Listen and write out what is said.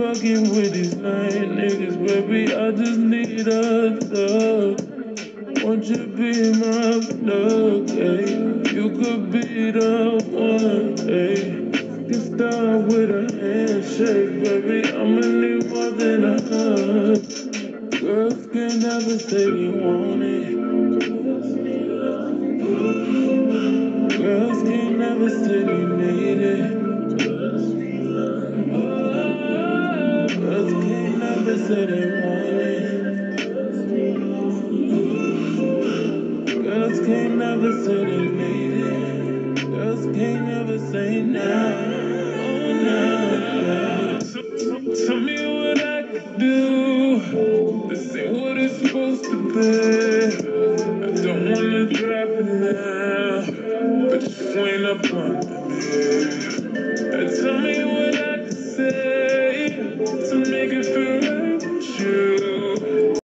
fucking with these lame niggas, baby. I just need a thug. Won't you be my plug, ayy? You could be the one, ayy. Can start with a handshake, baby. I'ma need more than a hug. Girls can never say you want it. Girls can never say you need it. city right. Girls can't never say they made it. Girls can't never say now. Oh, no. Tell me what I can do. This ain't what it's supposed to be. I don't wanna drop it now, but you ain't up on me.